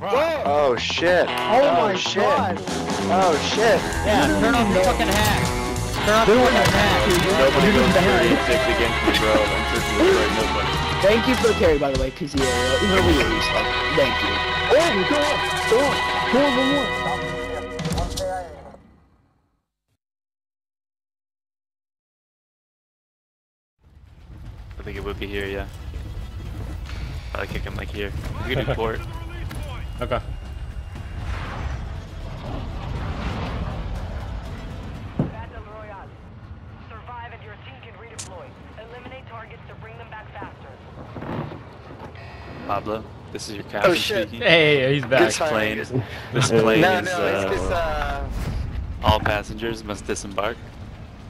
Whoa! Oh shit. Oh, my oh, shit. god! Oh shit. Yeah, turn off the fucking hack. Turn off the fucking hack. Nobody You're goes bad. 36 against me, bro. I'm searching for right, nobody. Thank you for the carry, by the way, because yeah, even though we lose, like, thank you. Oh, go on, go on, go on, one more. I think it would be here, yeah. Probably kick him like here. We could do port. Okay. Battle Royale. Survive and your team can redeploy. Eliminate targets to bring them back faster. Pablo, this is your captain Oh, shit. speaking. Hey, he's back. Good timing. Plane. This plane No, is no, it's uh, just, uh, all passengers must disembark.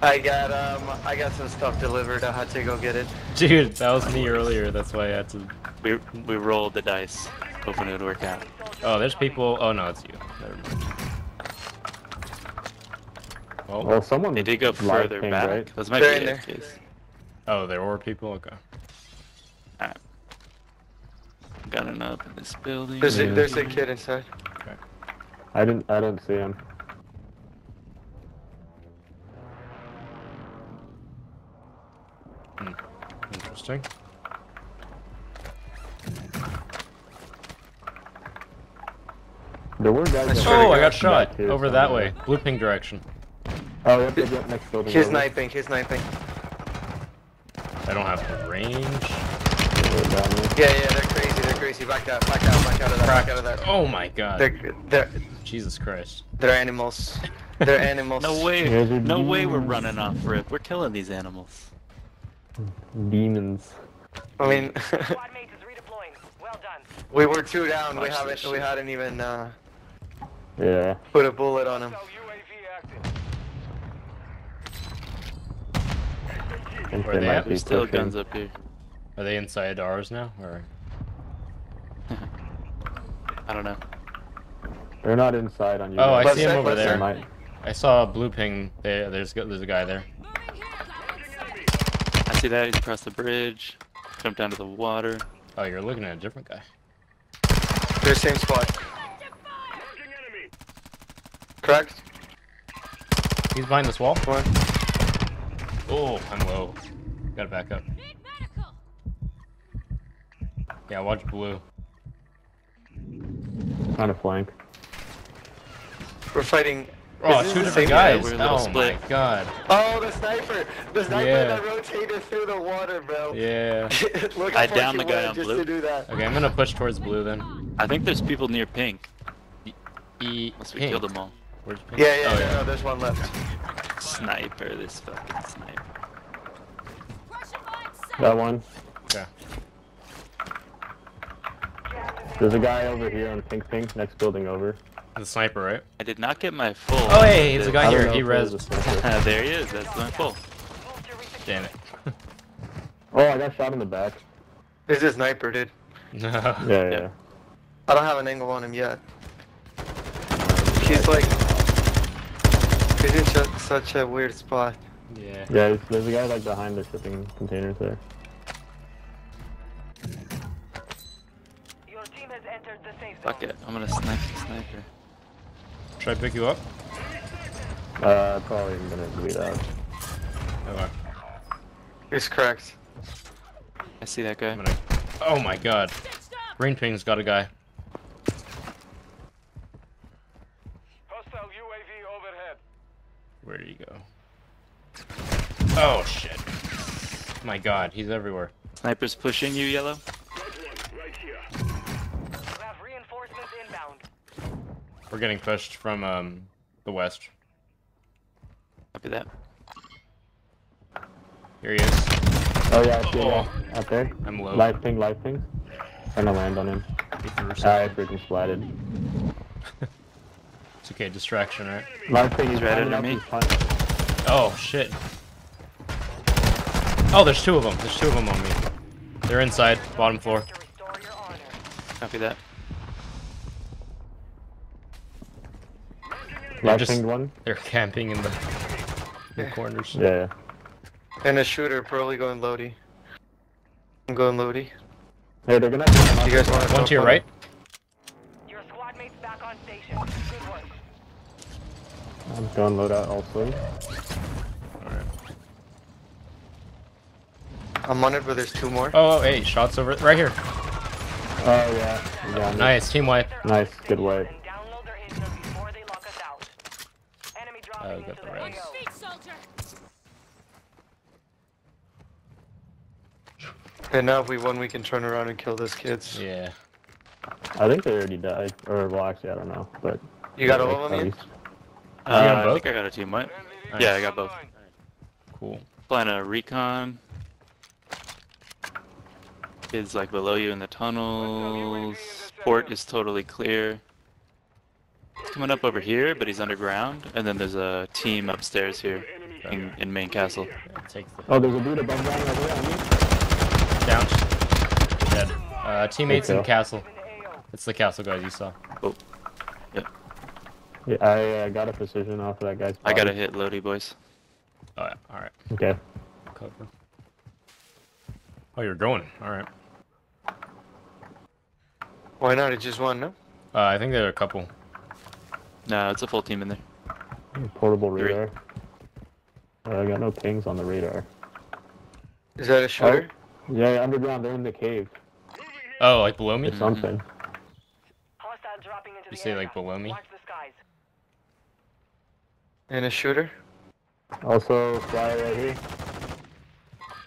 I got, um, I got some stuff delivered. I had to go get it. Dude, that was me earlier. That's why I had to. We we rolled the dice, hoping it would work out. Oh, there's people. Oh no, it's you. Never mind. Oh, Well, someone They did go further pinged, back. right? Those might They're be in there. AFKs. oh, there were people. Okay. Alright. Gunning up in this building. There's a, there's a kid inside. Okay. I didn't. I didn't see him. Hmm. Interesting. There were guys. that swear Oh, I got shot here over that somewhere. way. Blue ping direction. Oh, yep, yep, yep, next building. He's over. sniping. He's sniping. I don't have the range. Yeah. Yeah, yeah, they're crazy. They're crazy. Back out. Back out. Back out of that. Back out of that. Oh my god. They're they're Jesus Christ. they're animals. They're animals. No way. Here's a No way we're running off rip. We're killing these animals. Demons. I mean, Squad mate is redeploying. Well done. we were two down. We haven't. We hadn't even uh, Yeah. put a bullet on him. think Where they they might be still pushing. guns up here. Are they inside ours now? Or I don't know. They're not inside on you. Oh, I guys. see him over there. might. I saw a blue ping. There, there's there's a guy there. I see that. He's across the bridge. Jumped down to the water. Oh, you're looking at a different guy. They're same spot. Correct. He's behind this wall. One. Oh, I'm low. Gotta back up. Yeah, watch blue. Trying to flank. We're fighting. Oh, Is this two the different same guys. We're a little Oh my god. Oh, the sniper! The sniper Yeah. that rotated through the water, bro. Yeah. Look I how far downed the guy on just blue. to do that. Okay, I'm gonna push towards blue then. I think there's people near pink. E. Unless we pink. killed them all. Where's pink? Yeah, yeah, Oh, yeah. No, there's one left. Sniper, this fucking sniper. Got one. Yeah. There's a guy over here on pink pink next building over. The sniper, right? I did not get my full. Oh, hey, there's a guy here. He res. it was rezzed. a sniper. there he is. That's my full. Damn it. Oh, I got shot in the back. This is sniper, dude. No. Yeah, yeah. Yeah. I don't have an angle on him yet. He's like. He's in such, such a weird spot. Yeah. Yeah, there's, there's a guy like behind the shipping containers there. Your team has entered the safe zone. Fuck it. I'm gonna snipe the sniper. Should I pick you up? Uh, probably I'm gonna bleed out. Okay. He's cracked. I see that guy. I'm gonna. Oh my god. Green ping's got a guy. Hostile UAV overhead. Where did he go? Oh shit. My god, he's everywhere. Sniper's pushing you, yellow. You have. We're getting pushed from um the west. Copy that. Here he is. Oh yeah, I see a Oh. guy out there. I'm low. Live ping, live ping. Trying to land on him. He threw I something. freaking splatted. It's okay, distraction, right? Live ping, he's He's right climbing under me. Oh shit. Oh, there's two of them. There's two of them on me. They're inside, bottom floor. To restore your honor. Copy that. Live just- one. They're camping in the, in the corners. Yeah, yeah. And a shooter probably going loady. I'm going loady. Hey, they're gonna have to come You guys want to One to your right. Your squad mate's back on station. Good work. I'm going loadout also. I'm on it, but there's two more. Oh, oh, hey, shots over right here. Oh yeah. you got me. Nice, team wipe. Nice. Good way. And download their intel before they lock us out. Enemy dropping Oh, into got the the res. Feet, soldier. And now if we won, we can turn around and kill those kids. Yeah. I think they already died. Or well, actually, I don't know. But You got like, all of them, Ian? least- Uh, got I think I got a team wipe. Nice. Yeah, I got both. Cool. Flying a recon. Kids like below you in the tunnels. Port is totally clear. He's coming up over here, but he's underground. And then there's a team upstairs here in, in main castle. The Oh, there's a dude above ground over there on me. down. Dead. Uh, teammates in Okay. castle. In the AO. It's the castle guys you saw. Oh, yep. Yeah, I uh, got a precision off of that guy's. I gotta hit loady, boys. Oh, yeah. All right. Okay. Cover. Oh, you're going. All right. Why not? It's just one, no? Uh, I think there are a couple. No, it's a full team in there. Portable Three. radar. Uh, I got no pings on the radar. Is that a shooter? Yeah, yeah, underground. They're in the cave Oh, like below me? or something. Hostile dropping into You the say, area. like, below me? Watch. And a shooter? Also, fly right here.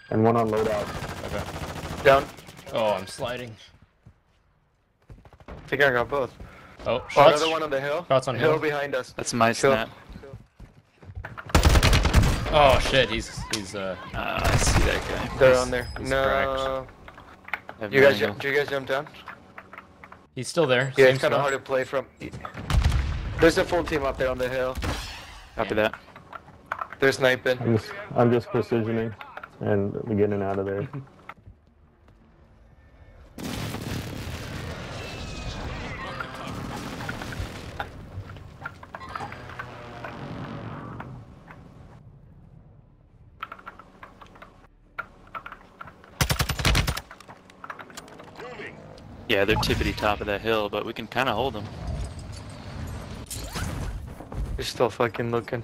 And one on loadout. Okay. Down. Oh, I'm sliding. I think I got both. Oh, Oh, shots. another one on the hill. Shots on hill hill. behind us. That's my Kill. snap. Oh shit, he's he's uh. Ah, I see that guy. They're He's- on there. No. You guys, angle. jump, do you guys jump down? He's still there. Yeah, same it's kind of hard to play from. There's a full team up there on the hill. Copy that. They're sniping. I'm just, I'm just precisioning and getting out of there. Yeah, they're tippity top of that hill, but we can kind of hold them. They're still fucking looking.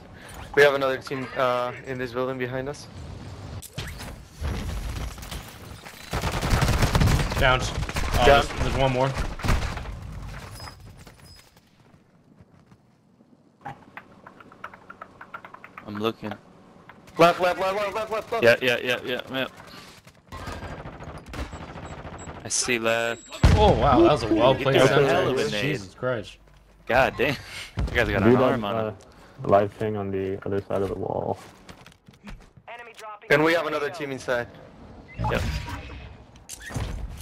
We have another team uh, in this building behind us. Down. Oh, Down. There's, there's one more. I'm looking. Left, left, left, left, left, left, left. Yeah, yeah, yeah, yeah, yeah. I see left. Oh wow, that was a well played That's a sentence. hell of a nade. Jesus Christ. God damn. You guys got an Dude arm on on uh, him. live thing on the other side of the wall. Enemy. And we have another team inside. Yep.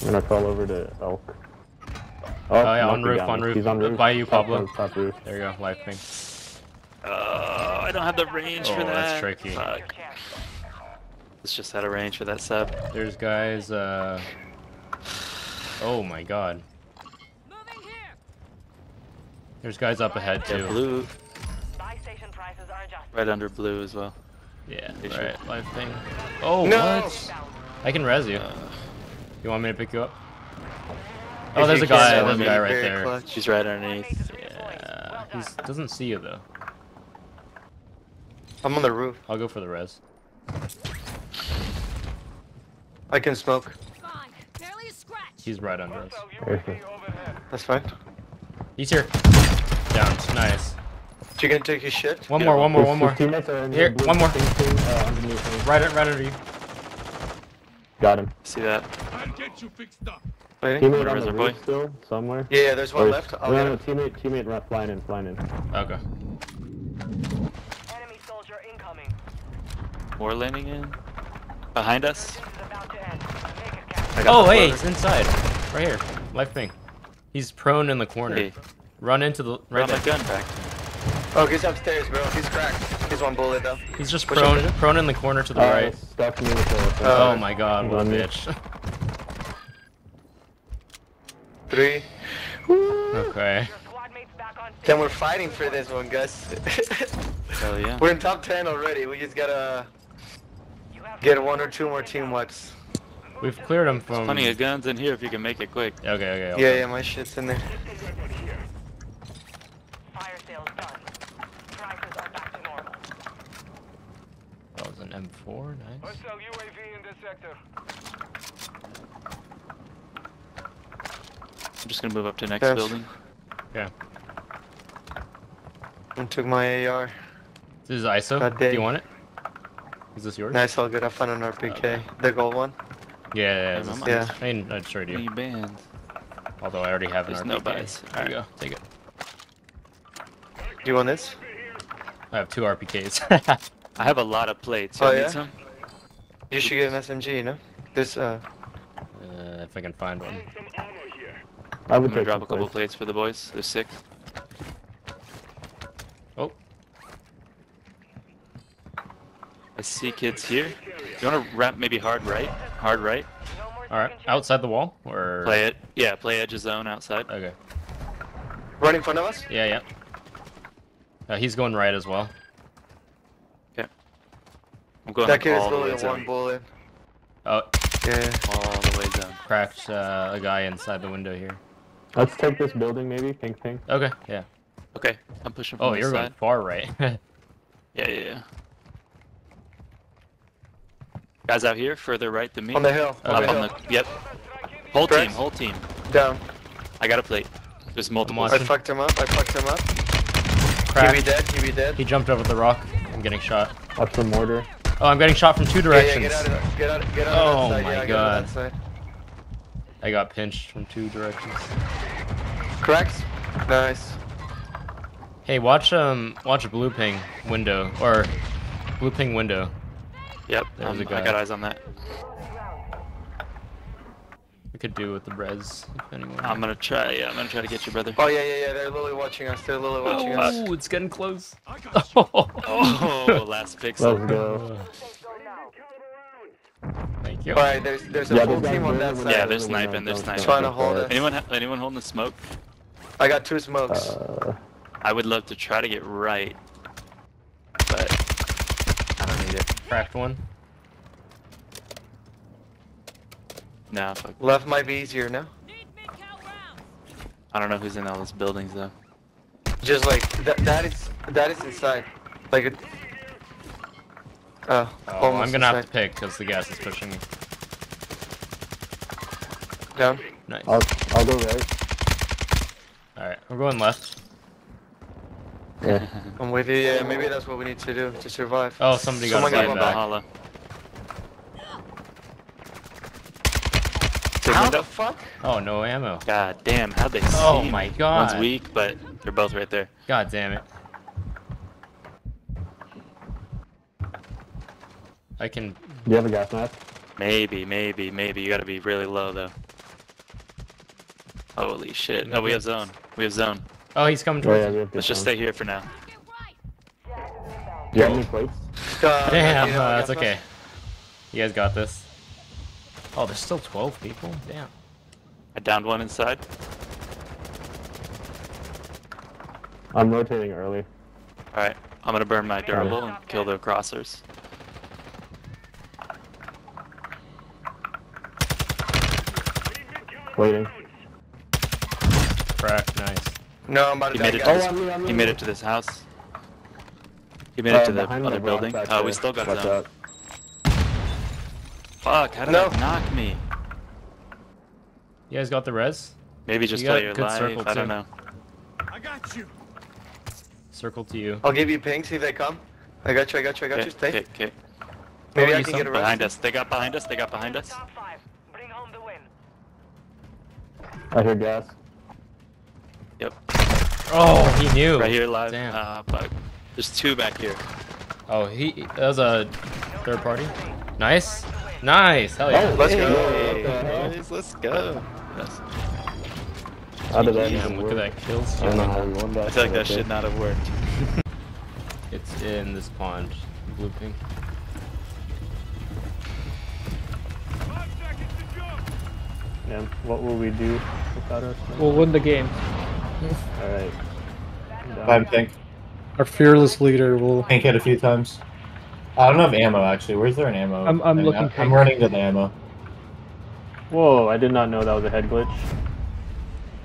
I'm gonna crawl over to Elk. Oh, yeah, on roof, on me. roof. He's on roof. By you, Top Pablo. roof, Top roof. There you go, live thing. Oh, I don't have the range Oh, for that. that's tricky. Fuck. chance. It's just out of range for that sub. There's guys. uh... Oh my god. Moving here. There's guys up ahead Yeah, too. blue, Buy station prices are adjusted. right under blue as well. Yeah, They should- right. Life ping. Oh No! what? I can res you. Uh, You want me to pick you up? Oh, there's a guy. can, There's a guy right there. clutch. she's right underneath. Coordinates. Yeah, Well he doesn't see you though. I'm on the roof. I'll go for the res. I can smoke. Fine. A. He's right under us. That's fine. He's here. Down. Nice. You can take your shit. One more. One more. One his more. teammates are in Here, one more. ping ping, uh, underneath. Right, right under you. Got him. See that? Waiting. Teammate on Where is the our boy? roof still, somewhere. Yeah, yeah, there's one Or- left. I'll no, get no, him. teammate, teammate, right, flying in, flying in. Okay. Enemy soldier incoming. More landing in. Behind us. This is about to end. Make it count. I got Oh, hey, he's inside. Right here. Life ping. He's prone in the corner. Hey, Run into the right brought my gun back. Oh, he's upstairs, bro. He's cracked. He's one bullet though. He's just Push prone, prone in the corner to the Uh, right. Stuck me with the. Oh my god, what a Run me. bitch. Three. okay. Your squad mates back on Then we're fighting for this one, Gus. Hell yeah. we're in top 10 already. We just gotta get one or two more team wipes. We've cleared them from. There's plenty of guns in here if you can make it quick. Okay, okay. okay. Yeah, yeah, my shit's in there. Fire sales done. Prices are back to normal. That was an M4, nice. Hostile UAV in the sector. I'm just gonna move up to next building. Yeah. I took my AR. This is ISO. Do you want it? Is this yours? Nice, all good. I found an RPK. Okay. The gold one. Yeah, yeah, yeah. Yeah, this- Yeah. I mean, I destroyed you. Any bands? Although I already have an There's RPK. no buys. There you go. Take it. Do you want this? I have two RPKs. I have a lot of plates. You Oh, need yeah? some? You should get an SMG, you know? This, uh, uh, if I can find one. I I'm would gonna take drop a couple plates. plates for the boys. There's six. I see kids here. You wanna wrap maybe hard right? Hard right? All right. Outside the wall, or Play it. Yeah, play edge of zone outside. Okay. right in front of us? Yeah, yeah. Uh, he's going right as well. I'm going That like kid is all the way literally one zone. bullet. Oh, Yeah. All the way down. cracked uh, a guy inside the window here. Let's take this building maybe, pink pink. Okay, yeah. Okay, I'm pushing from Oh, you're going far right. Yeah, yeah, yeah. Guys out here, further right than me. On the hill. On Up the on hill. the. Yep. Whole team, whole team. Down. I got a plate. There's multiple. I fucked him up. I fucked him up. He Cracked. be dead. He be dead. He jumped over the rock. I'm getting shot. Watch the mortar. Oh, I'm getting shot from two Yeah, yeah, directions. get out of that. Get out. Get out Oh of that side. my yeah, get out of that God. I got pinched from two directions. Cracks. Nice. Hey, watch um, watch a blue ping window or blue ping window. Yep, There's um, a guy. I got eyes on that. We could do with the res if anyone. I'm gonna try. Yeah, I'm gonna try to get you, brother. Oh yeah, yeah, yeah. They're literally watching us. They're literally watching us. Oh, it's getting close. Oh, last pixel. Let's go. Thank you. All right, there's there's a Yeah, full team on that side. Yeah, window, they're window, sniping, window, they're sniping. Trying to hold for it. it. Anyone? Anyone holding the smoke? I got two smokes. Uh, I would love to try to get right, but I don't need it. Cracked one. No, fuck. Left might be easier, no? Need mid-cal rounds. I don't know who's in all those buildings though. Just like that. That is that is inside. Like it. Oh, Oh, I'm gonna have to inside. pick because the gas is pushing me. down. Nice. I'll I'll go right. All right, we're going left. Yeah. I'm with you. Yeah, maybe that's what we need to do to survive. Oh, somebody got Someone a got one back. Valhalla. How the fuck? Oh, no ammo. God damn, how'd they oh see Oh me? my God. One's weak, but they're both right there. God damn it. I can. Do you have a gas mask? Maybe, maybe, maybe. You gotta be really low though. Holy shit. Oh, we have zone. We have zone. Oh, he's coming Oh towards yeah, me. we have good Let's just stay here for now. Get right. Do you have any plates? Uh, Damn, you uh, that's guess okay. You guys got this. Oh, there's still 12 people? Damn. I downed one inside. I'm rotating early. Alright, I'm gonna burn my durable and kill the crossers. Waiting. Crack, nice. No, I'm about He to made die. it guys. to this, on me, on me, he made it to this house. He made Uh, it to the other building. back Oh, we still got Watch zone. out. Fuck, how did No. that knock me? You guys got the res? Maybe just You got play your good life. circle, I don't know. I got you! Circle to you. I'll give you ping. See if they come. I got you. I got you. I got Okay, you. Stay. okay, okay. Maybe Oh, I can some get Behind us. They got behind us. They got behind us. Top five. Bring home the win. I hear gas. Yep. Oh, he knew. Right here live. Damn. Uh, fuck. There's two back here. Oh, he. That was a third party. Nice. Nice. Hell yeah. Oh, Let's hey, go. what the let's go. Yes. How did that Damn, even look work? at that kill I don't know how we won that. I feel like that Okay. should not have worked. It's in this pond. Blue ping. Yeah. What will we do without us? We'll win the game. All right. I think. Our fearless leader will. Pink hit a few times. I don't have ammo actually. Where's there an ammo? I'm- I'm looking I'm pink. running to the ammo. Whoa! I did not know that was a head glitch.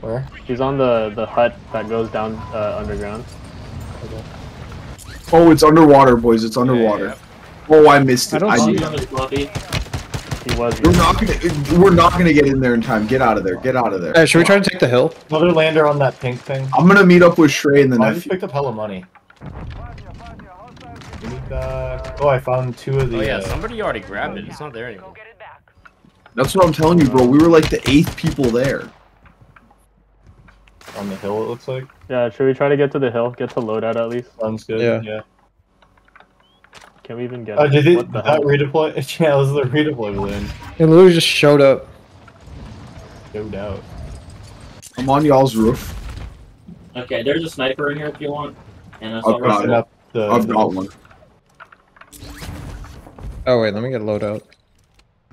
Where? He's on the the hut that goes down uh, underground. Oh, it's underwater, boys. It's underwater. Oh, I missed it. I it. don't I see did. Him. He was. We're not gonna. We're not gonna get in there in time. Get out of there. Get out of there. Hey, should we try to take the hill? Another lander on that pink thing. I'm gonna meet up with Shrey and the Oh, I just picked up hella money. Give me back. Oh, I found two of the. Oh yeah, uh, somebody already grabbed it. It's not there anymore. That's what I'm telling you, bro. We were like the eighth people there. on the hill. It looks like. Yeah, should we try to get to the hill? Get to loadout at least? Sounds good. Yeah. Yeah. Can we even get Oh, it? did it that hell? redeploy? Yeah, it was the redeploy balloon. It literally just showed up. No doubt. I'm on y'all's roof. Okay, there's a sniper in here if you want. And I've all got it. up the. I've got one. Oh wait, let me get a loadout.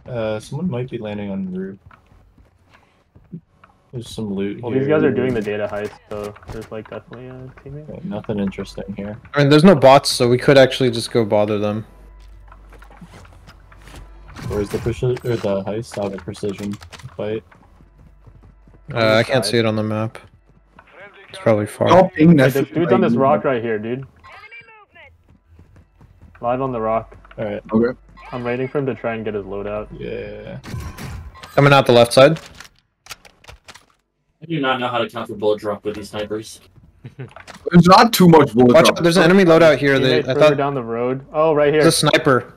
Uh, someone might be landing on the roof. There's some loot Well, here. these guys are doing the data heist, so there's like definitely a teammate. Okay, nothing interesting here. I mean, there's no bots, so we could actually just go bother them. Where's the precision or the heist? Oh, the precision fight. Uh, I can't see it on the map. It's probably far. Oh, ping Hey, this dude's on this rock right here, dude. Live on the rock. All right. Okay. I'm waiting for him to try and get his loadout. Yeah. Coming out the left side. I do not know how to count for bullet drop with these snipers. There's not too much bullet Watch drop. there's an enemy loadout here. They, Teammate I further thought down the road. Oh, right here. there's a sniper.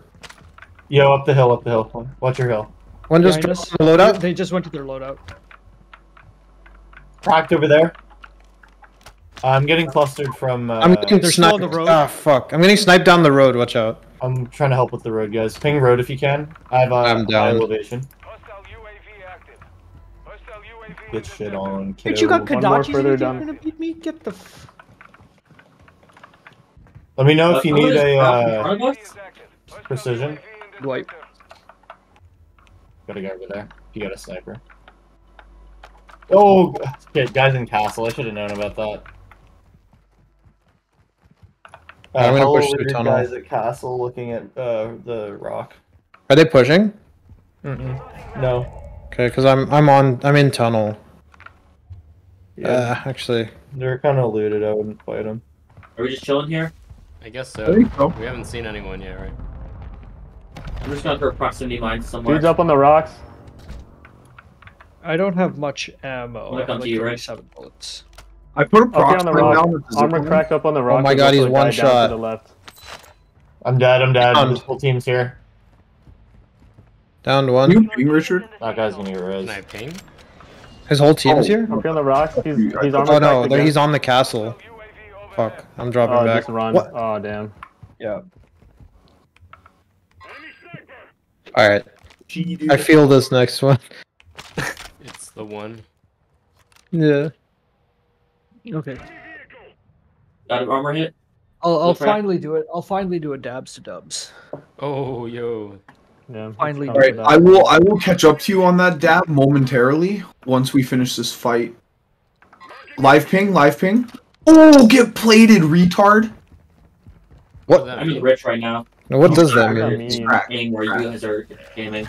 Yo, up the hill, up the hill. Watch your hill. One just Behind dropped the loadout. They just went to their loadout. Cracked over there. I'm getting clustered from. Uh, I'm getting They're still sniped. the road. Ah, fuck. I'm getting sniped down the road. Watch out. I'm trying to help with the road, guys. Ping road if you can. I have uh, I'm high down. elevation. Get shit on. But you got One Kadachi further you're down. gonna beat me? Get the f- Let me know if you Uh, need a uh, front of us? precision. Dwight. Got a guy over there. You got a sniper. Oh, shit, guys in castle. I should have known about that. Uh, I'm gonna push through tunnel. Guys at castle looking at uh, the rock. Are they pushing? No. Okay, because I'm I'm on I'm in tunnel. Yeah. Uh, actually, They're kind of looted. I wouldn't fight them. Are we just chilling here? I guess I so. think so. We haven't seen anyone yet, right? I'm just gonna throw proximity mines somewhere. Dude's up on the rocks. I don't have much ammo. Wanna I come have to like you, right? 37 bullets. I put a Up here prox on the mine rock. down with the Armor line. crack up on the rock. Oh my God, he's one shot. To the left. I'm dead. I'm dead. Down. This whole team's here. Downed Can one. you ping Richard? That guy's gonna get res. Can I ping? His whole team's Oh. here. Up here on the rocks. He's, he's I armor thought- Oh no, there again. he's on the castle. Fuck, I'm dropping Oh, back. just run. What? Oh, damn. Yeah. All right. I feel this next one. It's the one. Yeah. Okay. Got an armor hit? I'll, I'll finally do it. I'll finally do a dabs to dubs. Oh, yo. Yeah. Finally All right, I will. I will catch up to you on that dab momentarily once we finish this fight. Live ping, live ping. Oh, get plated, retard. What I'm in mean? rich right now. Now, What does that What does mean? mean? Crack. Game where you guys are gaming.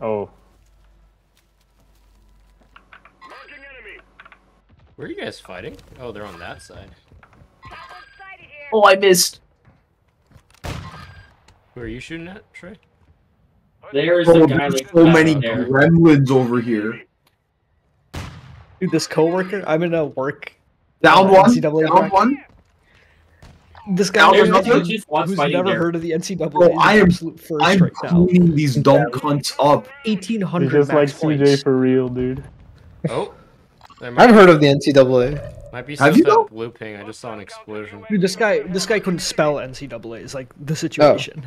Oh. Where are you guys fighting? Oh, they're on that side. Oh, I missed. Who are you shooting at, Trey? There's Oh, a guy there's like so many there. gremlins over here. Dude, this coworker, I'm in a work. Down uh, one. NCAA Down bracket. one. This guy who's, who's two squads who's fighting Oh, never there. heard of the NCAA Bro, I am. absolute first I'm right now. cleaning these dumb cunts up. He's 1800 just like max CJ for real, dude. Oh. I've heard of the NCAA. might be Have stuff you at blue ping. I just saw an explosion. Dude, this guy, this guy couldn't spell NCAA. Is like the situation.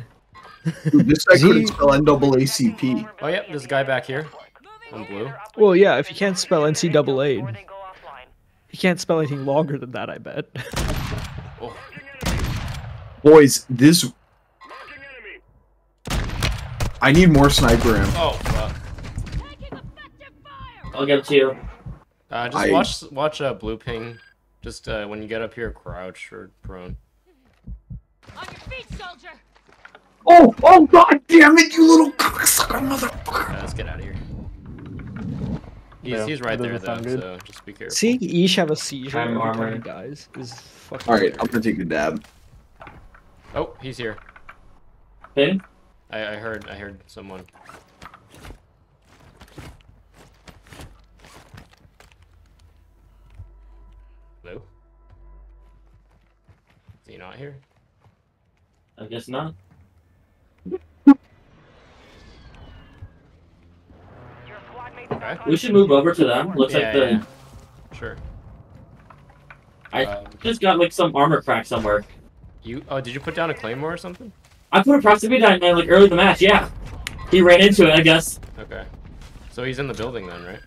Dude, this guy he- couldn't spell NAACP. Oh, yep, there's a guy back here. On blue. Well, yeah, if you can't spell NCAA, you can't spell anything longer than that. I bet. Oh, Boys, this. I need more sniper ammo. oh fuck. I'll get it to you. Uh, just I- watch watch uh, blue ping. Just uh, when you get up here, crouch or prone. On your feet, soldier! Oh, oh, god damn it, you little cocksucker motherfucker. Let's get out of here. He's, Yeah, he's right there though, good. so just be careful. Seeing Ish have a seizure I'm every time armored. he dies is fucking. Alright, I'm gonna take the dab. Oh, he's here. Ping? I, I heard I heard someone. Hello? Is he not here? I guess not. Okay. We should move over to them. Looks Yeah, like the. yeah. Sure. I Um, just got like some armor crack somewhere. You oh did you put down a claymore or something? I put a proximity down man like early in the match. Yeah, he ran into it. I guess. Okay. So he's in the building then, right?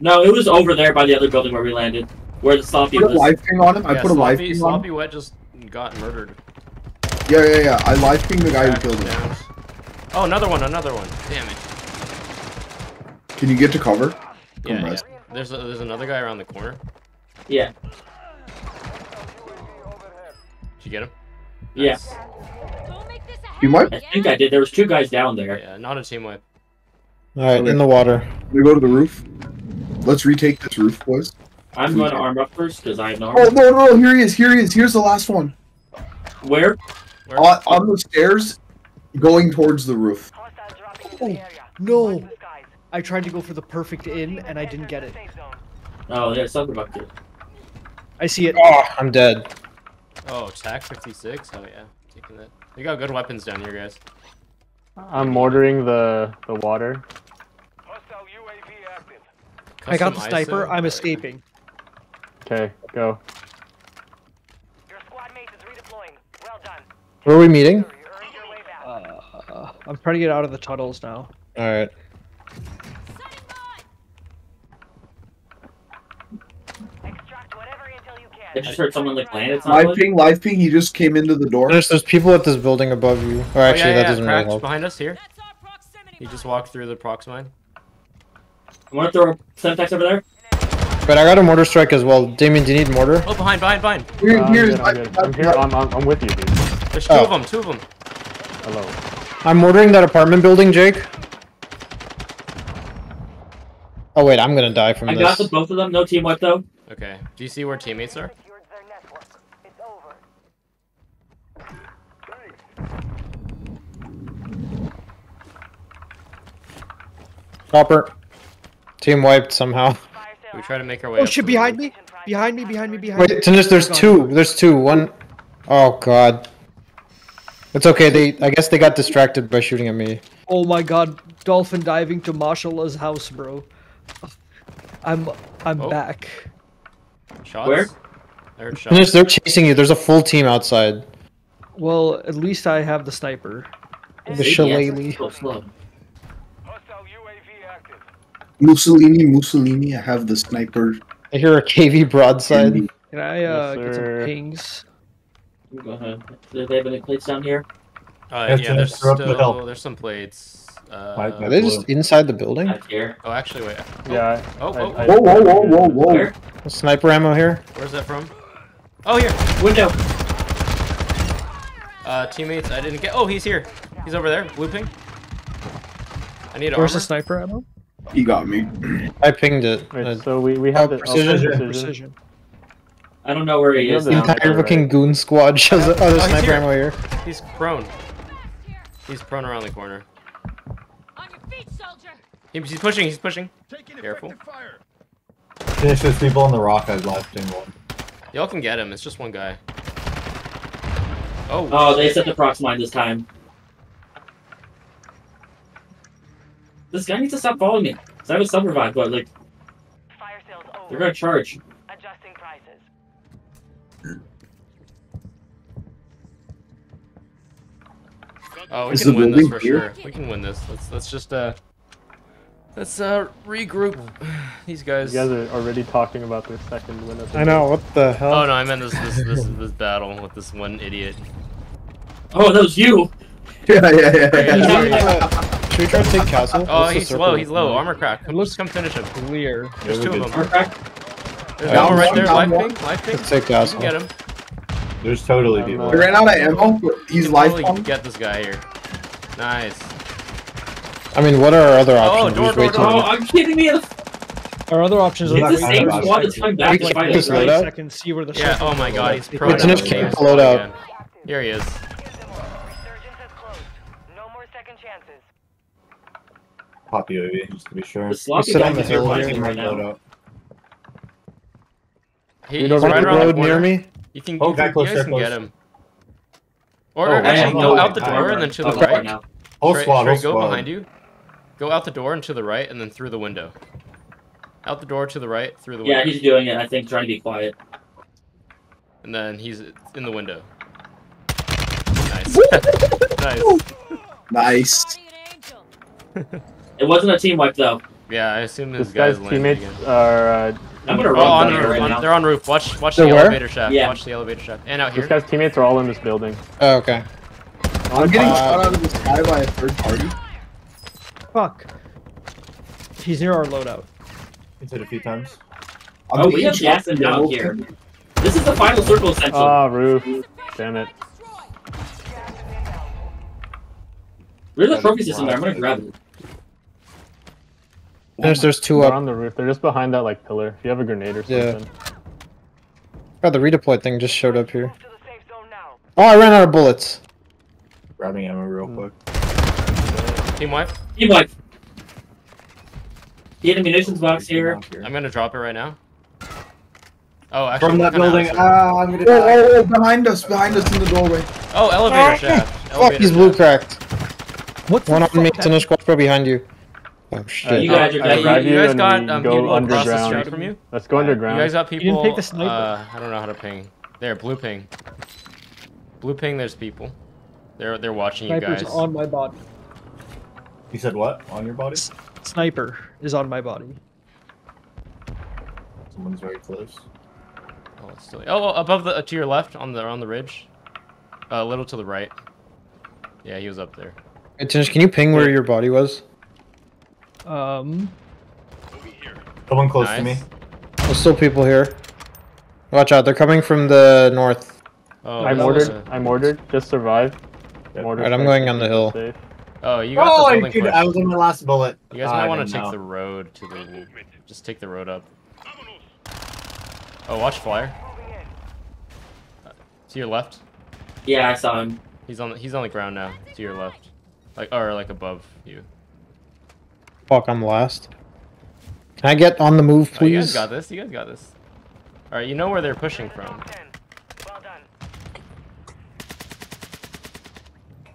No, it was over there by the other building where we landed, where the sloppy Put a was. live ping on him. I yeah, put a live sloppy, ping on sloppy wet just got murdered. Yeah, yeah, yeah. I live pinged the guy who killed him. Oh another one, another one. Damn it. Can you get to cover? Come Yeah, yeah. There's a, there's another guy around the corner. Yeah. Did you get him? Yeah. You might. I think I did. There was two guys down there. Yeah, not a team wipe. Alright, in the water. We go to the roof. Let's retake this roof, boys. I'm going to arm up first because I have oh, no Oh armor. no, no, here he is. Here he is. Here's the last one. Where? Where? On, on the stairs, going towards the roof. Oh, no. I tried to go for the perfect in and I didn't get it. Oh, yeah, something about it. I see it. Oh, I'm dead. Oh, TAC 56? Oh yeah, taking that. We got good weapons down here, guys. I'm mortaring the the water. I got the sniper. ISO? I'm escaping. Okay, go. Your squad mate is redeploying. Well done. Where are we meeting? Uh, I'm trying to get out of the tunnels now. Alright. I just heard someone like land. It's Live ping, live ping. He just came into the door. There's, there's people at this building above you. Or Oh, actually, yeah, that doesn't really help. behind us here. He just walked through the prox mine. I want to throw a Semtex over there. But I got a mortar strike as well. Damien, do you need mortar? Oh, behind, behind, behind. Here, Uh, I'm here's good, I'm. I'm here. I'm, I'm, I'm with you, dude. There's two Oh. of them, two of them. Hello. I'm mortaring that apartment building, Jake. Oh wait, I'm gonna die from I this. got the both of them. No team wipe though. Okay. Do you see where teammates are? Copper. Team wiped somehow. We try to make our way. Oh shit! Behind roof. me! Behind me! Behind me! Behind Wait, me! Tinus, there's two. There's two. One. Oh god. It's okay. They. I guess they got distracted by shooting at me. Oh my god! Dolphin diving to Mashallah's house, bro. I'm I'm Oh. back. Shots? Where? I heard shots. They're chasing you. There's a full team outside. Well, at least I have the sniper. The See, shillelagh. yeah, so slow. Mussolini, Mussolini. I have the sniper. I hear a KV broadside. Can I uh, get some sir. pings? Go ahead. Do they have any plates down here? Uh, yeah, there's yes, the still there's some plates. Uh, Right, Are they just inside the building? Back here. oh, actually, wait. Yeah. Oh, I- oh, I- Whoa, whoa, whoa, whoa, whoa. Where? Sniper ammo here. Where's that from? Oh, here. Window. Uh, teammates, I didn't get. Oh, he's here. He's over there. Blue ping. I need Where's armor. the sniper ammo? He got me. I pinged it. Wait, Uh, so we, we have oh, the precision. precision. Precision. I don't know where he is the the now. entire right. fucking goon squad shows up. Oh, there's Oh, sniper here. ammo here. He's prone. He's prone around the corner. On your feet, soldier. He- He's pushing. He's pushing. Careful. Finish those people on the rock. I've left in one. Y'all can get him. It's just one guy. Oh. Oh, they set the prox mine this time. This guy needs to stop following me. 'cause I have a sub revive, but like Fire sales over. they're gonna charge. Adjusting prices. Oh, we Is can the win this building for here? sure. We can win this. Let's let's just uh let's uh regroup these guys. You guys are already talking about their second win. of the I know. What the hell? Oh no, I meant this this this this battle with this one idiot. Oh, that was you. Yeah, yeah, yeah. Yeah, yeah. Should we try to take castle? Oh, What's he's low. He's looking low. like? Armor crack. Come, just come finish him. Clear. There's two of them. Armor crack. There's one right one, there. down Live one. ping. Live ping. Let's take You can castle. get him. There's totally people. We ran out of ammo. He's can live totally get this guy here. Nice. I mean, what are our other Oh, options? door, door, door. Oh, many. are you kidding me? Our other options are It's the same squad that's coming back We to can't fight just load right? up. second, see where the Yeah. Oh my God, he's is. pro. Wait, Dinesh, now. keep load out. Here he is. Resurgence has pop UAV just to be sure. The sloppy sit on guy the is here hill right now. He, You he's don't right around the the road near me? You can, Oh, you, guy can, close, you guys can get him. Or Oh, actually, go out the door and then to the Okay, right. Whole squad, Trey, whole go behind you. Go out the door and to the right, and then through the window. Out the door to the right, through the Yeah, window. Yeah, he's doing it. I think trying to be quiet. And then he's in the window. Nice. nice. Nice. It wasn't a team wipe though. Yeah, I assume his This guys guy's teammates again. are. Uh, I'm gonna Oh, run on roof. right on- now. they're on roof. Watch, watch They're the where? elevator shaft. Yeah. Watch the elevator shaft. And out here. this guy's teammates are all in this building. Oh, okay. I'm getting Uh, shot out of the sky by a third party. Fuck. He's near our loadout. Hit it a few times. I'm Oh, we have shot Jackson from down here. This is the final circle essential. Ah, roof. Damn it. Where's the trophy system? there? I'm gonna grab it. There's, there's 2 They're up. on the roof. They're just behind that like pillar. If you have a grenade or something. Yeah. something. God, the redeploy thing just showed up here. To the safe zone now. Oh, I ran out of bullets. Grabbing ammo real Hmm. quick. Team wipe. Team wipe. Get a munitions box here. I'm gonna drop it right now. Oh, actually, From that building. out of Ah, I'm gonna Oh, oh, oh, behind us, behind us in the doorway. Oh, elevator shaft. Fuck, he's blue cracked. What the One on me, fuck? Tennis Squad Pro behind you. Oh, Uh, shit. You guys are Yeah, you- you guys got, um, go people across the underground. street from you? Let's go underground. You guys got people. didn't take the sniper. Uh, I don't know how to ping. There, blue ping. Blue ping. There's people. They're they're watching you Sniper's guys. on my body. You said what? On your body? Sniper is on my body. Someone's very close. Oh, it's still, oh, above the to your left on the on the ridge. Uh, a little to the right. Yeah, he was up there. Hey, Tennis, can you ping where your body was? Um, Someone close to me. There's still people here. Watch out, they're coming from the north. Oh, I'm that was ordered. a- I'm ordered. Just survive. Mortar Alright, I'm going on the hill. safe. Oh, you got Oh, the I, building dude, push. I was on my last bullet. You guys might want to take know. the road to the. Just take the road up. Oh, watch flyer. Uh, to your left. Yeah, I saw him. He's on the, he's on the ground now. To your left, like or like above you. Fuck, I'm last. Can I get on the move, Oh, you guys got this. You guys got this. All right, you know where they're pushing from. Well done.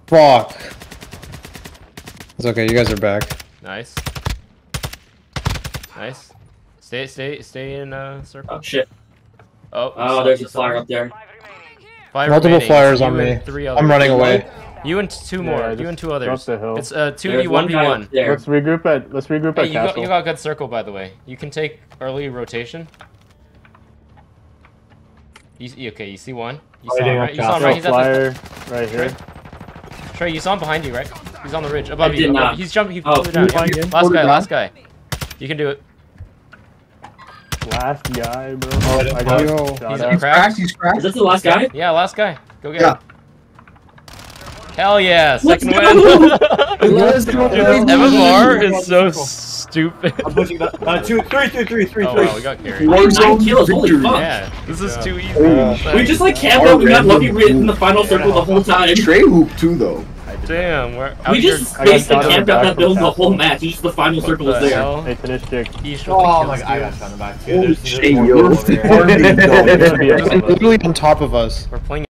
Fuck. It's okay, you guys are back. Nice. Nice. Stay, stay, stay in uh circle. Oh shit. Oh, Oh, there's a flyer up there. Five Multiple remaining. flyers You on me. Three I'm running away. You and two more. I you and two others. the hill. It's a two v one one v one. up. Let's regroup at. Let's regroup Hey, at you got, castle. you got good circle by the way. You can take early rotation. You, s- okay, you see one. You Oh, saw him, right? You saw him, right? He's flyer at the, right here. Trey, you saw him behind you, right? He's on the ridge above I you. did above- not. He's jumping. He Oh, down. flying Yeah. Last guy. Last guy. You can do it. Last guy, bro. Oh, I got Yo. shot He's at. He's cracked. cracked, he's Is cracked. this the last guy? Yeah, last guy. Go get Yeah. him. Hell yeah! Let's Second go! win. Let's go. MMR is so stupid. I'm pushing that. Uh, two, three, two, three, three, Oh three. wow, we got carried. Nine Warzone kills, holy fuck. Yeah, this is too easy. Oh, We just like camped out. We got lucky. We in the final circle the whole time. Trey hoop too though. Damn, we're out We just I got basically the camped out that from building the whole match. Just the final circle was the there. hell? Hey, finish Dick. Each with the Oh my god, I got shot in the back too. Holy There's, there's shit, yo. people over here. Army dog. It's gonna be a They're literally on top of us. We're playing